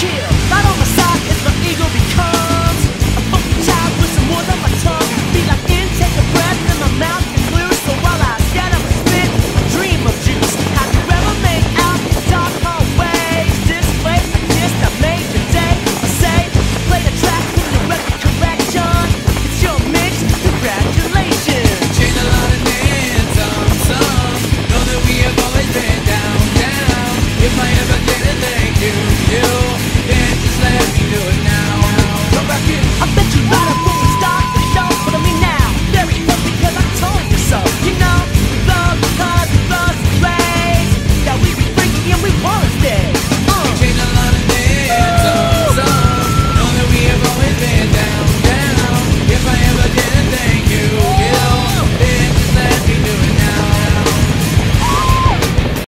chill. Not on the side it's the eagle becomes.